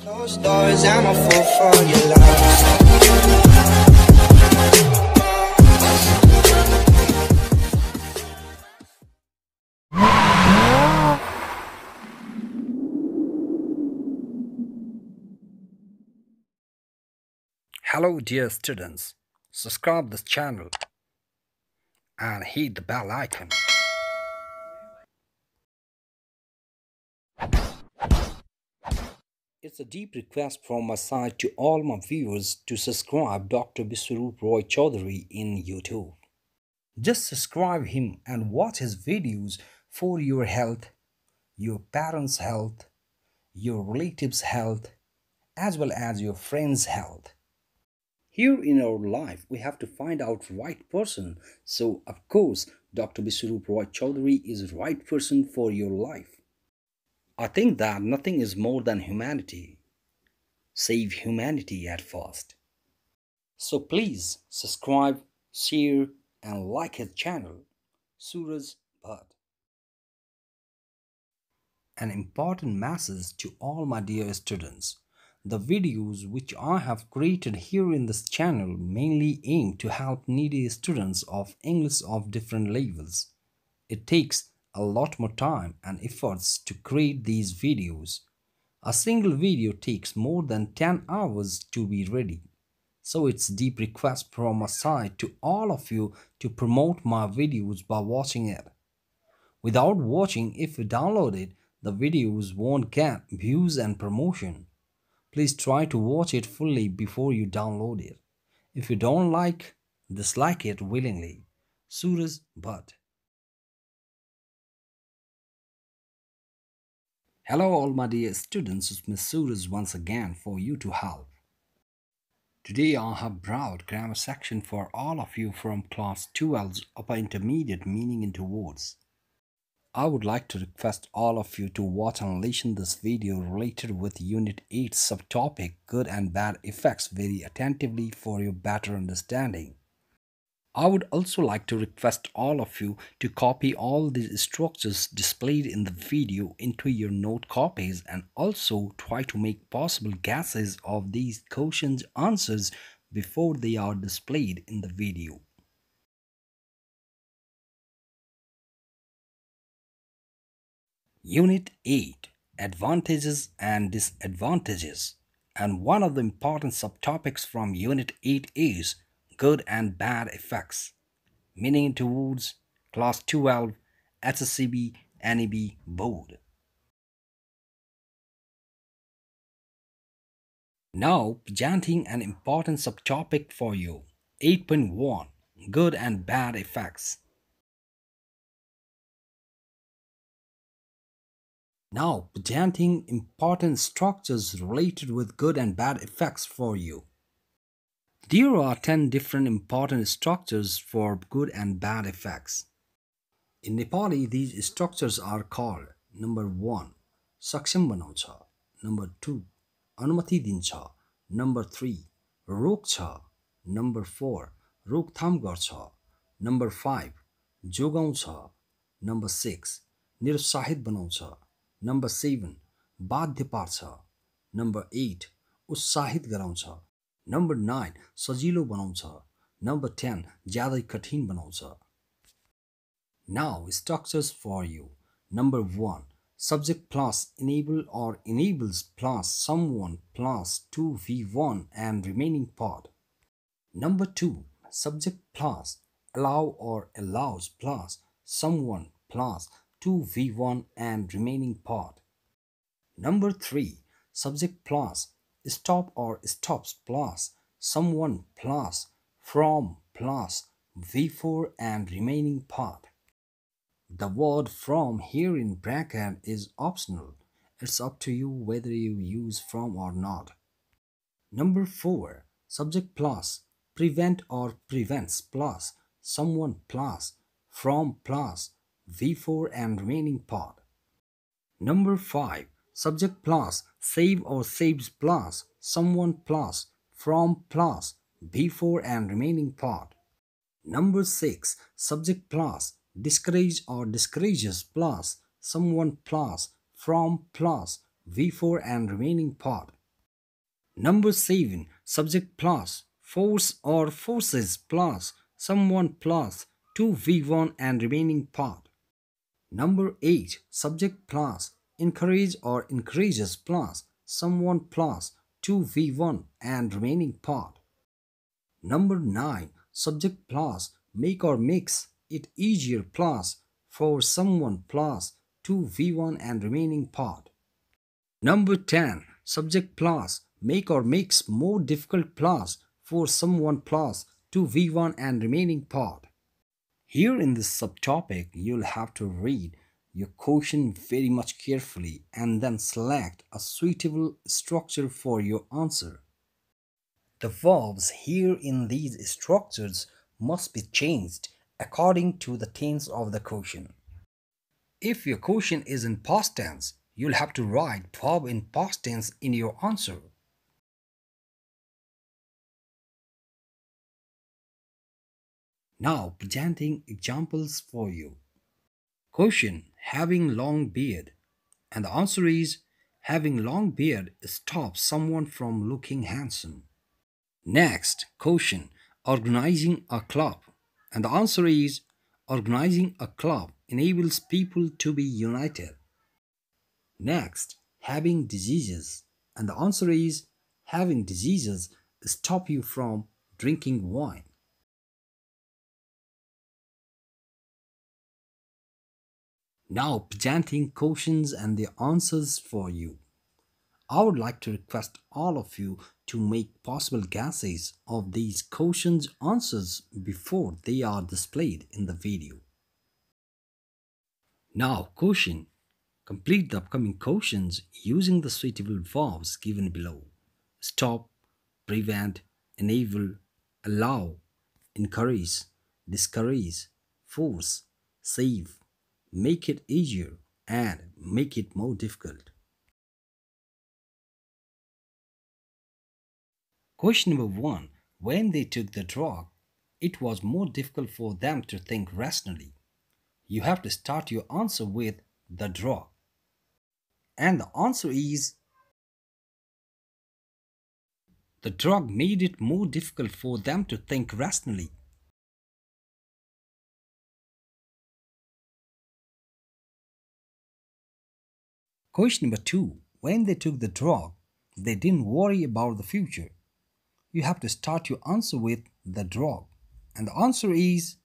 Doors, I'm a fool for your love. Hello dear students, subscribe this channel and hit the bell icon. It's a deep request from my side to all my viewers to subscribe Dr. Biswaroop Roy Chowdhury in YouTube. Just subscribe him and watch his videos for your health, your parents' health, your relatives' health, as well as your friends' health. Here in our life, we have to find out right person. So, of course, Dr. Biswaroop Roy Chowdhury is right person for your life. I think that nothing is more than humanity. Save humanity at first. So please subscribe, share, and like his channel, Suraj Bhatt. An important message to all my dear students. The videos which I have created here in this channel mainly aim to help needy students of English of different levels. It takes a lot more time and efforts to create these videos. A single video takes more than 10 hours to be ready. So it's deep request from my side to all of you to promote my videos by watching it. Without watching, if you download it, the videos won't get views and promotion. Please try to watch it fully before you download it. If you don't like, dislike it willingly. Suraj Bhatt. Hello all my dear students, it's Miss Suraj once again for you to help. Today I have brought grammar section for all of you from class 12's upper intermediate meaning into words. I would like to request all of you to watch and listen this video related with unit 8 subtopic good and bad effects very attentively for your better understanding. I would also like to request all of you to copy all the structures displayed in the video into your note copies and also try to make possible guesses of these questions answers before they are displayed in the video. Unit 8 Advantages and Disadvantages and one of the important subtopics from Unit 8 is good and bad effects, meaning into words Class 12 SSCB NEB Board. Now, presenting an important subtopic for you 8.1 Good and Bad Effects. Now, presenting important structures related with good and bad effects for you. There are 10 different important structures for good and bad effects. In Nepali, these structures are called number 1. सक्षम बनाउँछ number 2. अनुमति दिन्छ number 3. रोक्छ number 4. रोकथाम गर्छ number 5. जोगाउँछ number 6. निरुत्साहित बनाउँछ number 7. बाध्य पार्छ number 8. उत्साहित गराउँछ नम्बर नाइन सजिलो बनाउँछ नम्बर टेन ज्यादै कठिन बनाउँछ now structures for you number one subject plus enable or enables plus someone plus 2v1 and remaining part. Number 2 subject plus allow or allows plus someone plus 2v1 and remaining part. Number 3 subject plus stop or stops plus someone plus from plus v4 and remaining part. The word from here in bracket is optional. It's up to you whether you use from or not. Number 4. Subject plus prevent or prevents plus someone plus from plus v4 and remaining part. Number 5. Subject plus save or saves plus someone plus from plus v4 and remaining part. Number 6. Subject plus discourage or discourages plus someone plus from plus v4 and remaining part. Number 7. Subject plus force or forces plus someone plus plus, to V1 and remaining part. Number 8. Subject plus encourage or encourages plus someone plus 2v1 and remaining part. Number 9. Subject plus make or makes it easier plus for someone plus 2v1 and remaining part. Number 10. Subject plus make or makes more difficult plus for someone plus 2v1 and remaining part. Here in this subtopic, you'll have to read your question very much carefully and then select a suitable structure for your answer. The verbs here in these structures must be changed according to the tense of the question. If your question is in past tense, you'll have to write verb in past tense in your answer. Now presenting examples for you. Question having long beard and the answer is having long beard stops someone from looking handsome. Next caution, organizing a club and the answer is organizing a club enables people to be united. Next having diseases and the answer is having diseases stop you from drinking wine. Now presenting questions and the answers for you. I would like to request all of you to make possible guesses of these questions answers before they are displayed in the video. Now question. Complete the upcoming questions using the suitable verbs given below. Stop, prevent, enable, allow, encourage, discourage, force, save, make it easier and make it more difficult. Question number one When they took the drug, it was more difficult for them to think rationally. You have to start your answer with the drug. And the answer is the drug made it more difficult for them to think rationally. Question number two When they took the drug, they didn't worry about the future. You have to start your answer with the drug. And the answer is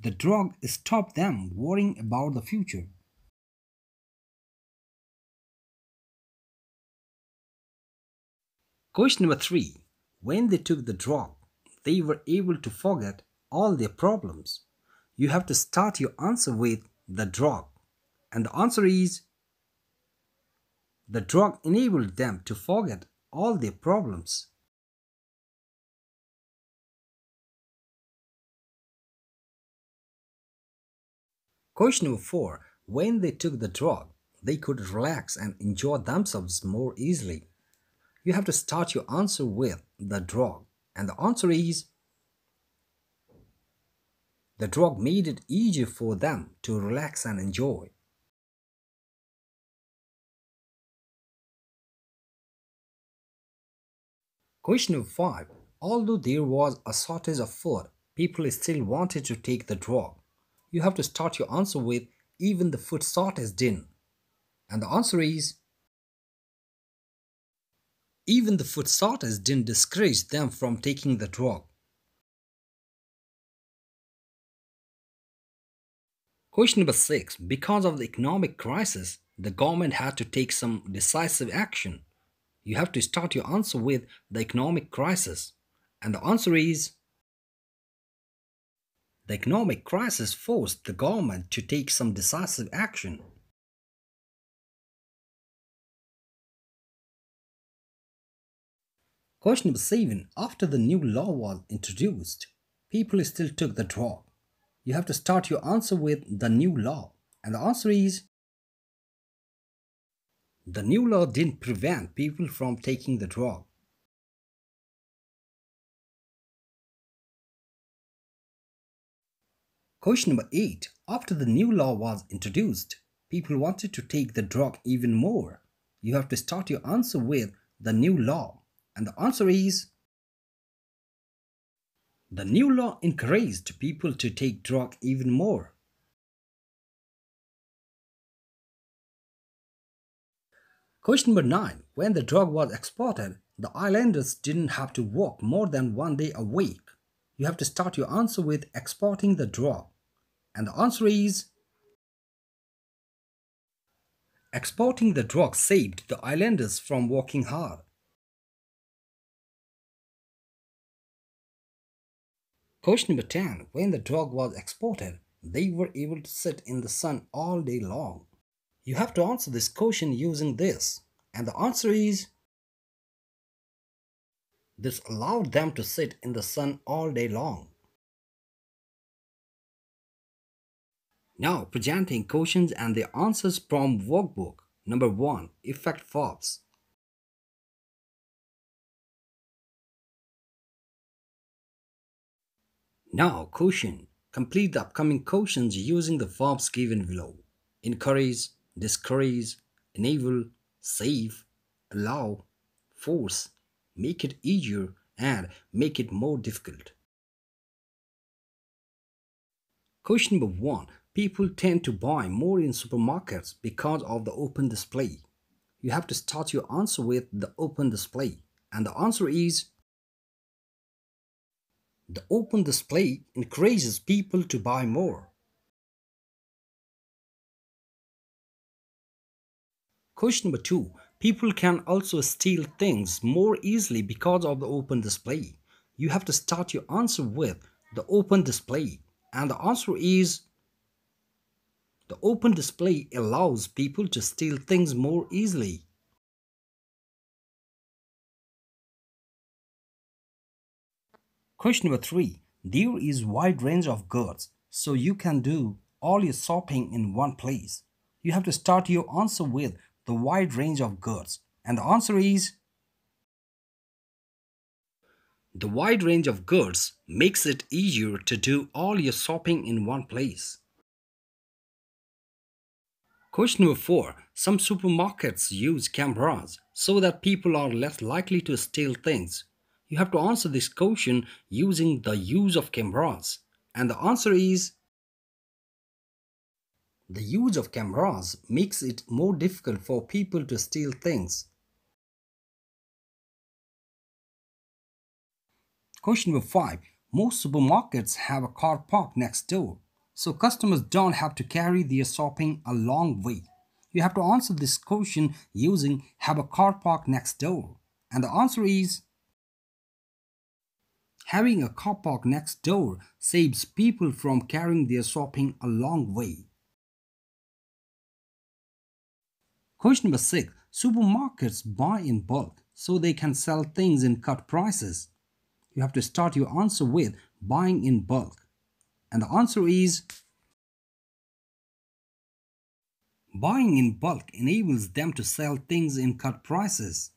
the drug stopped them worrying about the future. Question number three When they took the drug, they were able to forget all their problems. You have to start your answer with the drug. And the answer is the drug enabled them to forget all their problems. Question number 4. When they took the drug, they could relax and enjoy themselves more easily. You have to start your answer with the drug. And the answer is the drug made it easier for them to relax and enjoy. Question number 5. Although there was a shortage of food, people still wanted to take the drug. You have to start your answer with even the food shortage didn't. And the answer is even the food shortage didn't discourage them from taking the drug. Question number 6. Because of the economic crisis, the government had to take some decisive action you have to start your answer with the economic crisis. And the answer is the economic crisis forced the government to take some decisive action. Question number 7. After the new law was introduced, people still took the drug. You have to start your answer with the new law. And the answer is the new law didn't prevent people from taking the drug. Question number 8. After the new law was introduced, people wanted to take the drug even more. You have to start your answer with the new law. And the answer is the new law encouraged people to take drug even more. Question number 9. When the drug was exported, the islanders didn't have to work more than one day a week. You have to start your answer with exporting the drug. And the answer is Exporting the drug saved the islanders from working hard. Question number 10. When the drug was exported, they were able to sit in the sun all day long. You have to answer this question using this. And the answer is This allowed them to sit in the sun all day long. Now presenting questions and the answers from workbook. Number 1. Effect verbs. Now question. Complete the upcoming questions using the verbs given below. Encourage, discourage, enable, save, allow, force, make it easier and make it more difficult. Question number 1 People tend to buy more in supermarkets because of the open display. You have to start your answer with the open display. And the answer is The open display encourages people to buy more. Question number two People can also steal things more easily because of the open display. You have to start your answer with the open display. And the answer is the open display allows people to steal things more easily. Question number 3. There is wide range of goods, so you can do all your shopping in one place. You have to start your answer with the wide range of goods. And the answer is The wide range of goods makes it easier to do all your shopping in one place. Question number four. Some supermarkets use cameras so that people are less likely to steal things. You have to answer this question using the use of cameras. And the answer is The use of cameras makes it more difficult for people to steal things. Question number 5. Most supermarkets have a car park next door so customers don't have to carry their shopping a long way. You have to answer this question using have a car park next door. And the answer is Having a car park next door saves people from carrying their shopping a long way. Question number 6. Supermarkets buy in bulk so they can sell things in cut prices. You have to start your answer with buying in bulk. And the answer is Buying in bulk enables them to sell things in cut prices.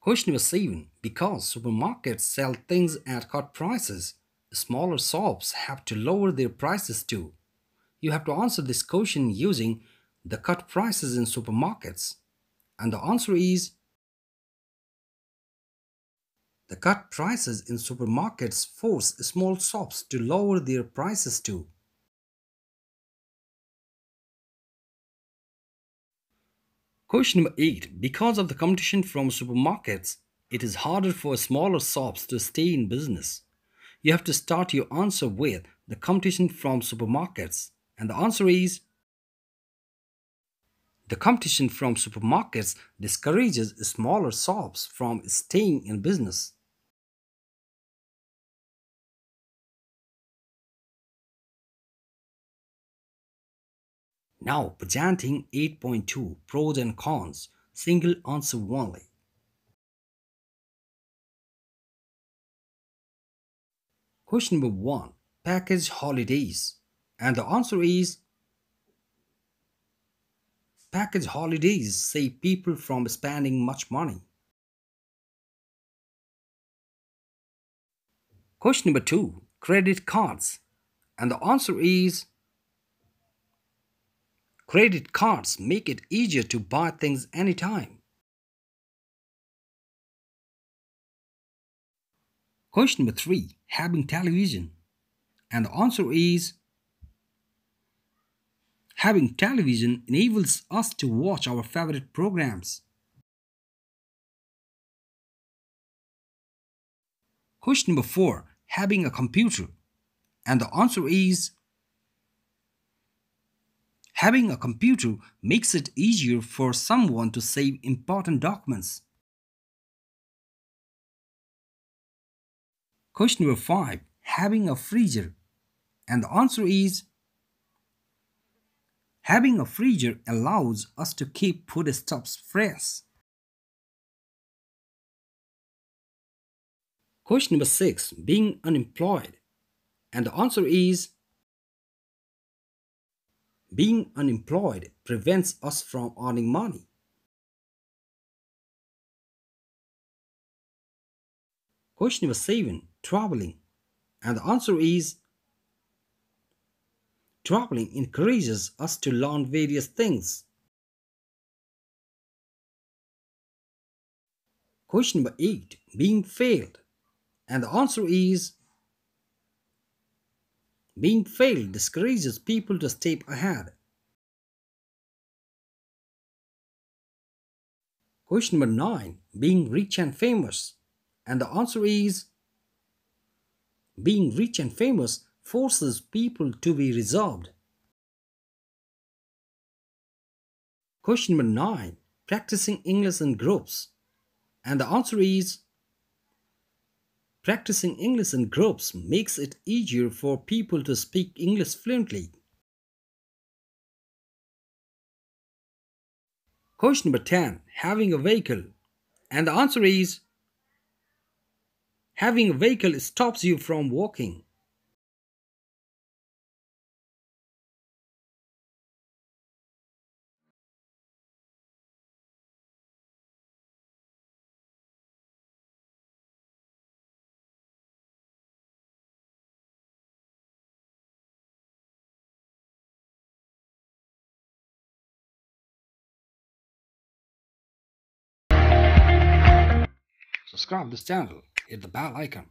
Question number 7. Because supermarkets sell things at cut prices, smaller shops have to lower their prices too. You have to answer this question using the cut prices in supermarkets. And the answer is the cut prices in supermarkets force small shops to lower their prices too. Question number 8. Because of the competition from supermarkets, it is harder for smaller shops to stay in business. You have to start your answer with the competition from supermarkets. And the answer is the competition from supermarkets discourages smaller shops from staying in business. Now presenting 8.2 Pros and Cons, single answer only. Question number 1. Package holidays. And the answer is Package holidays save people from spending much money. Question number 2. Credit cards. And the answer is Credit cards make it easier to buy things anytime. Question number three Having television. And the answer is Having television enables us to watch our favorite programs. Question number four Having a computer. And the answer is Having a computer makes it easier for someone to save important documents. Question number 5. Having a freezer. And the answer is Having a freezer allows us to keep foodstuffs fresh. Question number 6. Being unemployed. And the answer is being unemployed prevents us from earning money. Question number 7. Traveling. And the answer is Traveling encourages us to learn various things. Question number 8. Being failed. And the answer is being failed discourages people to step ahead. Question number 9. Being rich and famous. And the answer is Being rich and famous forces people to be reserved. Question number 9. Practicing English in groups. And the answer is Practicing English in groups makes it easier for people to speak English fluently. Question number 10. Having a vehicle. And the answer is Having a vehicle stops you from walking. subscribe this channel, hit the bell icon